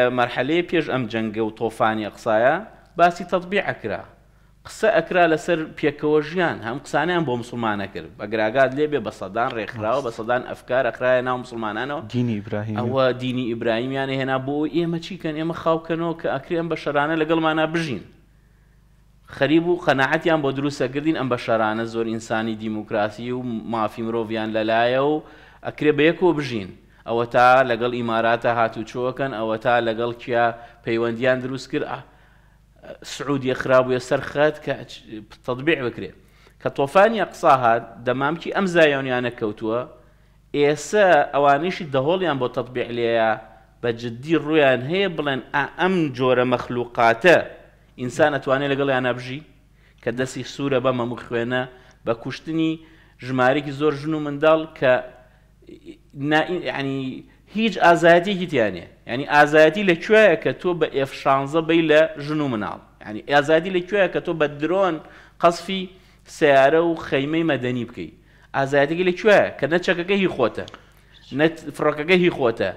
لە مەرحەلەی پێش ئەم جەنگە و تۆفانیە قسایە باسی تەتبیع ئەکرا قسە ئەکرا لەسەر پێکەوە ژیان هەم قسانەیان بۆ موسڵمان ئەکرد بەگراگات لێ بێ بەسەدان ڕێکخراو بەسەدان ئەفکار ئەخرایە ناو موسڵمانانەوە دینی ئیبراهیم ئەوە دینی ئیبراهیمیان ئەهێنا بۆ ئەوەی ئێمە چیکەن ئێمە خاوکەنەوە کە ئەکرێ ئەم بەشەرانە لەگەڵمانا بژین. خەریب و قەناعەتیان بۆ دروست ئەکردین ئەم بەشەرانە زۆر ئینسانی دیموکراسی و مافی مرۆڤیان لەلایە و ئەکرێ بەیەکەوە بژین ئەوەتا لەگەڵ ئیماراتا هاتوچۆ ئەکەن ئەوەتا لەگەڵ کیا پەیوەندیان دروست کرد ئە سعودیە خرابویە سەر خەت کە تەتبیع بکرێ کە تۆفانی ئەقسا هات دەمامکی ئەم زایۆنیانە کەوتوە ئێسە ئەوانیشی دەهۆڵیان بۆ تەتبیع لێیە بە جدی ڕویان هەیە بڵێن ئا ئەم جۆرە مەخلوقاتە ئینسان ئەتوانێ لەگەڵیانا بژی کە دەستی سوورە بەم هەموو خوێنە بە کوشتنی ژمارەیەکی زۆر ژن و منداڵ کە نا یعنی هیچ ئازایەتێکی تیا نیە یعنی ئازایەتی لە کوێیە کە تۆ بە ئێف شانزە بی لە ژن و مناڵ یعنی ئازادی لە کوێیە کە تۆ بە درۆن قەسفی سیارە و خەیمەی مەدەنی بکەیت ئازایەتێکی لە کوێیە کە نە چەکەکە هی خۆتە نە فڕۆکەکە هی خۆتە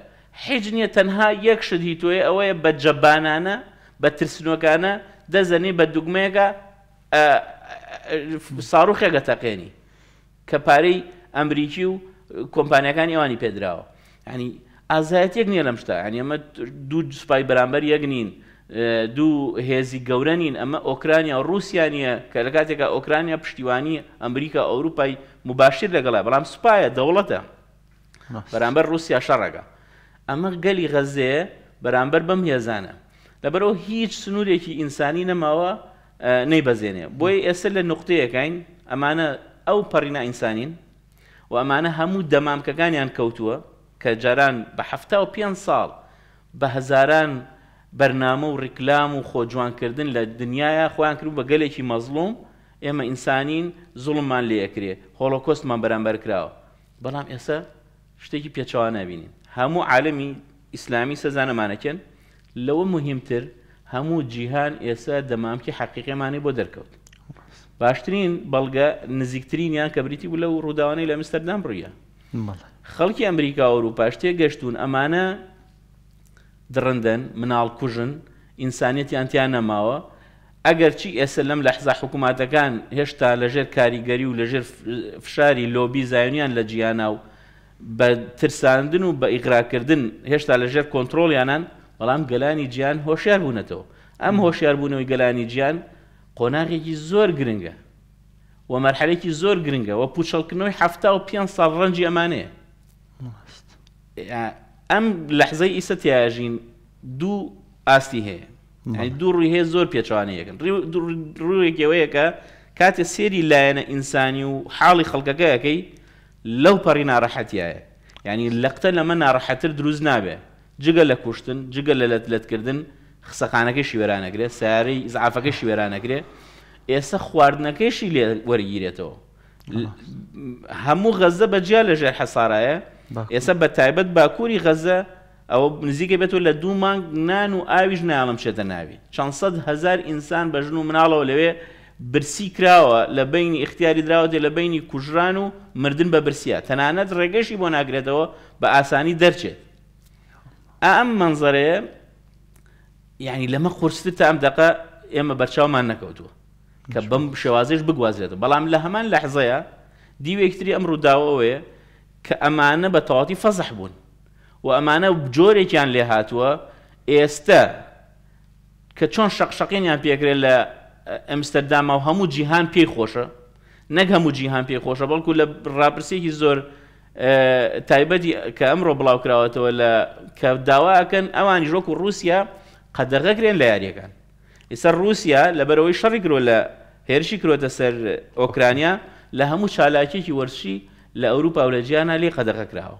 حیج نیە تەنها یەک شت هی تۆیە ئەوەیە بە جەبانانە بە ترسنۆکانە دەزەنی بە دوگمەیەکا ئە ساروخێک ئەتەقێنی کە پارەی ئەمریکی و کۆمپانیاکانی ئەوانی پێ دراوە یانی ئازایەتیەک نیە لەم شتە یانی ئەمە دوو سوپای بەرامبەر یەک نین دوو هێزی گەورە نین ئەمە ئۆکرانیا و روسیا نیە کە لە کاتێکا ئۆکرانیا پشتیوانی ئەمریکا ئەوروپای موباشیر لەگەڵا بەڵام سوپایە دەوڵەتە. بەرامبەر ڕوسیا شەڕەکە ئەمە گەلی غەزێ بەرامبەر بەم هێزانە لەبەرەوە هیچ سنوورێکی ئینسانی نەماوە نەی بەزێنێ بۆی ئێستا لە نقطەیەکین ئەمانە ئەو پەڕینا ئینسانین و ئەمانە هەموو دەمامکەکانیان کەوتووە کە جاران بە حەفتا و پێنج ساڵ بە هەزاران بەرنامە و ڕیکلام و خۆ جوانکردن لە دنیایا خۆیان کردوو بە گەلێکی مەزڵوم ئێمە ئینسانین زوڵممان لێ ئەکرێ هۆڵۆکۆستمان بەرامبەر کراوە بەڵام ئێستا شتێکی پێچەوانە ئەبینین هەموو عالەمی ئیسلامی سەزانەمانەکەن لەوە مهمتر هەموو جیهان ئێستا دەمامکی حەقیقێمانی بۆ دەرکەوت باشترین بەڵگە نزیکترینیان کە بریتی بوو لە و ڕووداوانەی لە مستەردام ڕوویە خەڵکی ئەمریکا ئەوروپاش تێگەشتون ئەمانە دڕندەن مناڵ کوژن ئینسانیتیان تیان نەماوە ئەگەرچی ئێستا لەم لەحزە حکومەتەکان هێشتا لەژێر کاریگەری و لەژێر فشاری لۆبی زایۆنیان لە جیهانا و بە ترساندن و بە ئیغراکردن هێشتا لەژێر کۆنترۆڵیانان، بەڵام گەلانی جیهان هۆشیار بوونەتەوە. ئەم هۆشیار بوونەوەی گەلانی جیهان قۆناغێکی زۆر گرنگە و مەرحەلەیەکی زۆر گرنگە و پوچەڵکردنەوەی حەفتا و پێنج ساڵ ڕەنجی ئەمانەیە. ئەم لەحزەی ئیستا تیایاژین دوو ئاستی هەیە. دوو ڕووی هەیە زۆر پێچەوانەی یەکن. ڕووێکی ئەوەیە کە کاتێ سێری لایەنە ئینسانی و حاڵی خەڵکەکە ئەکەی لەو پەڕی ناڕەحەتیایە. یانی لەقتە لەمە ناڕەحەتتر دروست نابێ. جگە لە کوشتن، جگە لە لەت لەت کردن، خستەخانەکەیشی وێران ئەکرێ، سەیارەی ئیسعافەکەیشی وێران ئەکرێ. ئێستە خواردنەکەیشی لێ وەرگیرێتەوە. هەموو غەززە بە جیا لە ژێر حەسارایە. ئێستە بە تایبەت باکووری غەززە، ئەوە نزیکە بێتەوە لە دوو مانگ نان و ئاویش نایەڵم بچێتە ناوی، چەند سەد هەزار ئینسان بە ژن و مناڵەوە لەوێ برسی کراوە، لە بەینی ئیختیاری دراوەتێ لە بەینی کوژران و مردن بە برسیا، تەنانەت ڕێگەشی بۆ ناکرێتەوە بە ئاسانی دەرچێت. ئا ئەم مەنزەرەیە یانی لەمە قورستر تا ئەم دەقە ئێمە بەرچاومان نەکەوتووە کە بەم شێوازیش بگوازرێتەوە، بەڵام لە هەمان لەحزەیە دیوێکی تری ئەم ڕووداوە ئەوەیە کە ئەمانە بە تەواوەتی فەزح بوون، و ئەمانە جۆرێکیان لێ هاتووە ئێستە کە چۆن شەق شەقێنیان پێکرێت لە ئەمستەرداما و هەموو جیهان پێی خۆشە نەک هەموو جیهان پێی خۆشە بەڵکو لە ڕاپرسێکی زۆر تایبەتی کە ئەمڕۆ بڵاو کراوەتەوە لە کە داواکەن ئەوانی ژۆک و رووسیا قەدەغەکرێن لە یاریەکان ئیسەر رووسیا لەبەرەوەی شەڕی کرۆ لە هێرشی کرۆتە سەر ئۆکرانیا لە هەموو چالاکیێکی وەرشی لە ئەوروپا و لە جیانە لێ قەدەغە کراوە